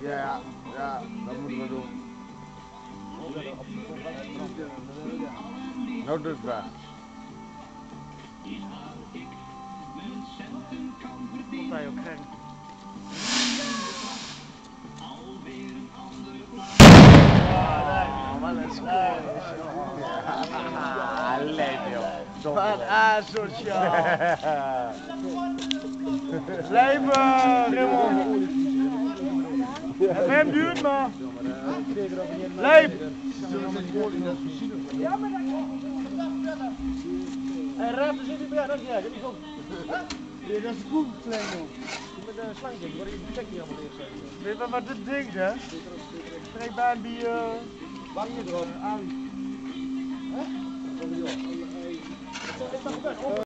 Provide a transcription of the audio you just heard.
Ja, ja, dat moeten we doen. Nou dus weg. Wat hij ook krijgt. Ah, wel eens Ah, leef joh. Wat asociaal. Leven, Raymond. Het geen buurt, maar. Leef. En raad er zit niet bij, dat is jij, dat is ook. Ja, dat is goed, klein man. Met een slangje, waar je die niet allemaal eerst Weet je wat dit ding, hè? Streekbaan die, eh. Waar je erop? aan. Hè? Wat is dat gebeurd?